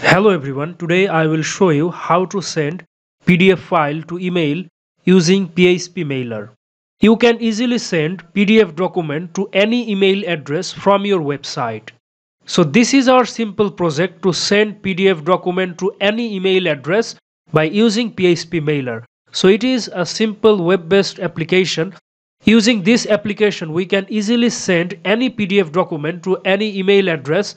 Hello everyone, today I will show you how to send PDF file to email using PHP mailer. You can easily send PDF document to any email address from your website. So this is our simple project to send PDF document to any email address by using PHP mailer. So it is a simple web-based application. Using this application we can easily send any PDF document to any email address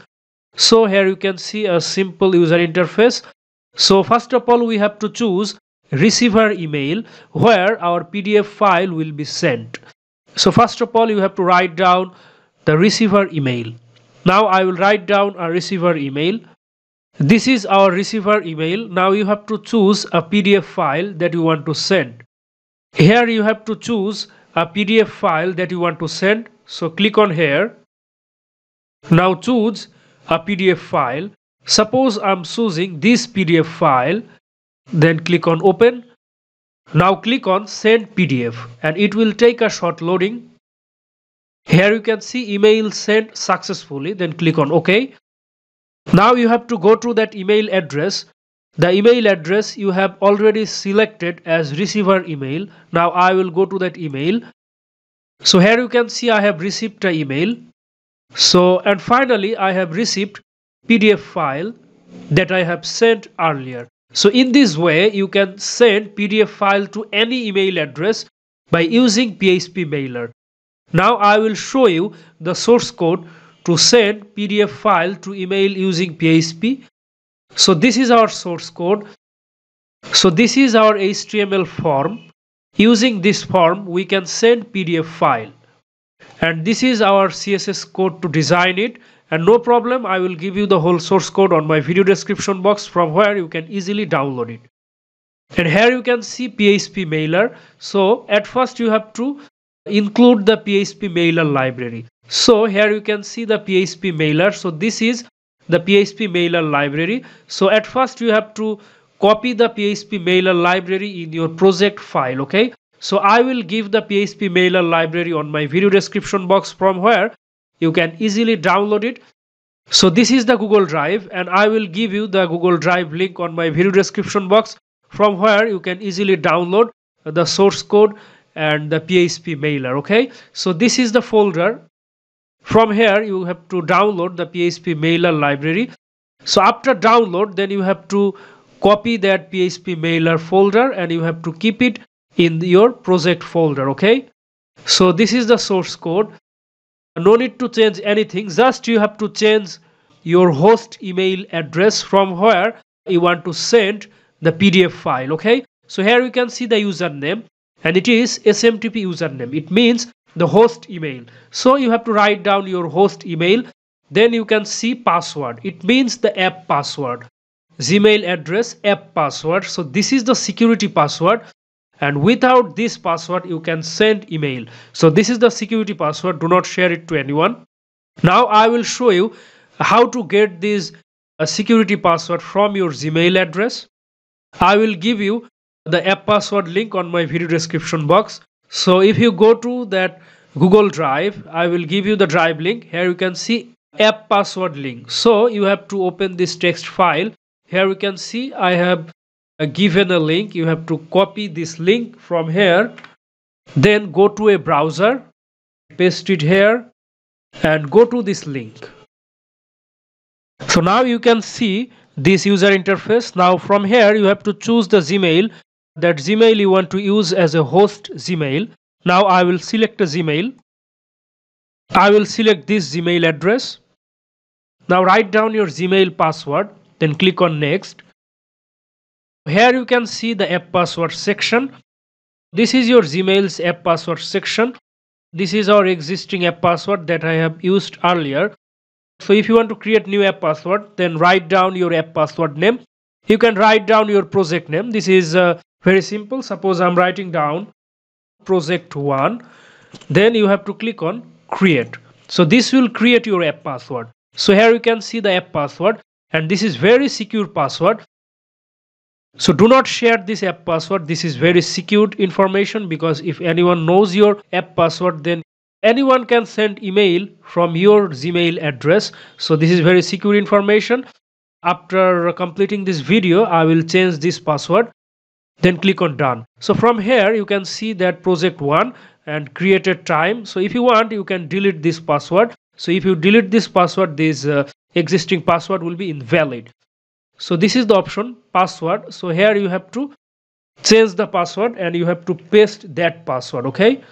so here you can see a simple user interface. So first of all we have to choose receiver email where our pdf file will be sent. So first of all you have to write down the receiver email. Now i will write down a receiver email. This is our receiver email. Now you have to choose a pdf file that you want to send. Here you have to choose a pdf file that you want to send. So click on here. Now choose a PDF file. Suppose I'm choosing this PDF file, then click on open. Now click on send PDF and it will take a short loading. Here you can see email sent successfully, then click on OK. Now you have to go to that email address. The email address you have already selected as receiver email. Now I will go to that email. So here you can see I have received an email so and finally I have received PDF file that I have sent earlier. So in this way you can send PDF file to any email address by using PHP mailer. Now I will show you the source code to send PDF file to email using PHP. So this is our source code. So this is our HTML form. Using this form we can send PDF file and this is our css code to design it. And no problem i will give you the whole source code on my video description box from where you can easily download it. And here you can see php mailer. So at first you have to include the php mailer library. So here you can see the php mailer. So this is the php mailer library. So at first you have to copy the php mailer library in your project file okay so I will give the PHP mailer library on my video description box from where you can easily download it. So this is the Google Drive and I will give you the Google Drive link on my video description box from where you can easily download the source code and the PHP mailer okay? So this is the folder. From here you have to download the PHP mailer library. So after download then you have to copy that PHP mailer folder and you have to keep it in your project folder okay? So this is the source code. No need to change anything just you have to change your host email address from where you want to send the pdf file okay? So here you can see the username and it is smtp username. It means the host email. So you have to write down your host email. Then you can see password. It means the app password. Gmail address app password. So this is the security password and without this password you can send email. So this is the security password. Do not share it to anyone. Now i will show you how to get this uh, security password from your gmail address. I will give you the app password link on my video description box. So if you go to that google drive i will give you the drive link. Here you can see app password link. So you have to open this text file. Here you can see i have Uh, given a link you have to copy this link from here then go to a browser paste it here and go to this link. So now you can see this user interface. Now from here you have to choose the gmail. That gmail you want to use as a host gmail. Now i will select a gmail. I will select this gmail address. Now write down your gmail password then click on next here you can see the app password section. This is your gmail's app password section. This is our existing app password that i have used earlier. So if you want to create new app password then write down your app password name. You can write down your project name. This is uh, very simple. Suppose i'm writing down project one. Then you have to click on create. So this will create your app password. So here you can see the app password. And this is very secure password so do not share this app password. This is very secured information because if anyone knows your app password then anyone can send email from your gmail address. So this is very secure information. After completing this video I will change this password then click on done. So from here you can see that project one and created time. So if you want you can delete this password. So if you delete this password this uh, existing password will be invalid so this is the option password. So here you have to change the password and you have to paste that password okay?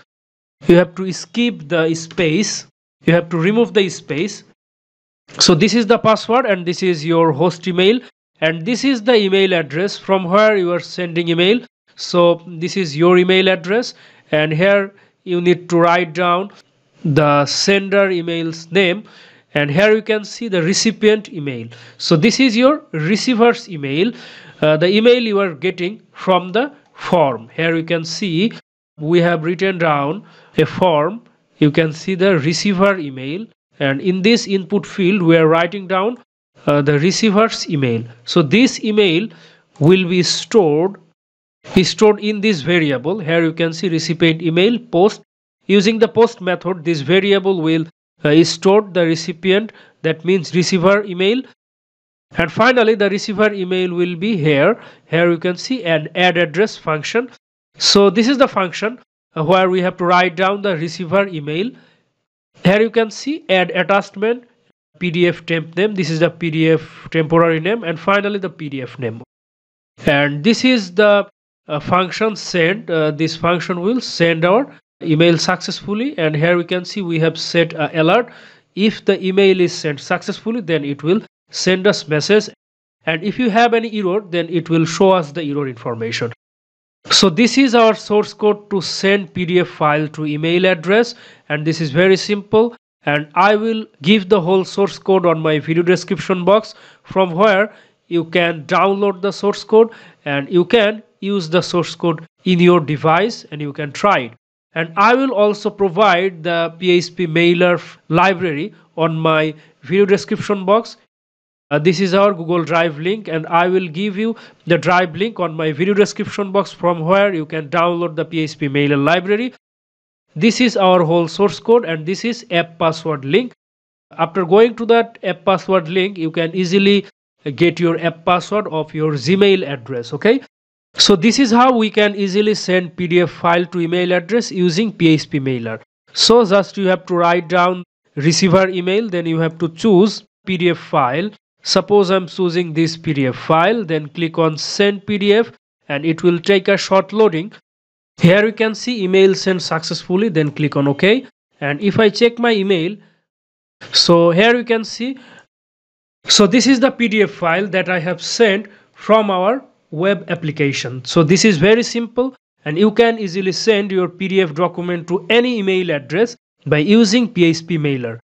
You have to skip the space. You have to remove the space. So this is the password and this is your host email. And this is the email address from where you are sending email. So this is your email address. And here you need to write down the sender email's name and here you can see the recipient email. So this is your receiver's email. Uh, the email you are getting from the form. Here you can see we have written down a form. You can see the receiver email. And in this input field we are writing down uh, the receiver's email. So this email will be stored is stored in this variable. Here you can see recipient email post. Using the post method this variable will uh, stored the recipient that means receiver email. And finally the receiver email will be here. Here you can see an add address function. So this is the function uh, where we have to write down the receiver email. Here you can see add attachment pdf temp name. This is the pdf temporary name. And finally the pdf name. And this is the uh, function send. Uh, this function will send our email successfully and here we can see we have set a alert. If the email is sent successfully then it will send us message. And if you have any error then it will show us the error information. So this is our source code to send pdf file to email address. And this is very simple. And i will give the whole source code on my video description box from where you can download the source code and you can use the source code in your device and you can try it and I will also provide the PHP mailer library on my video description box. Uh, this is our Google Drive link and I will give you the Drive link on my video description box from where you can download the PHP mailer library. This is our whole source code and this is app password link. After going to that app password link, you can easily get your app password of your Gmail address. Okay. So this is how we can easily send PDF file to email address using PHP mailer. So just you have to write down receiver email then you have to choose PDF file. Suppose I'm choosing this PDF file then click on send PDF and it will take a short loading. Here you can see email sent successfully then click on OK and if I check my email so here you can see so this is the PDF file that I have sent from our web application. So this is very simple and you can easily send your PDF document to any email address by using PHP mailer.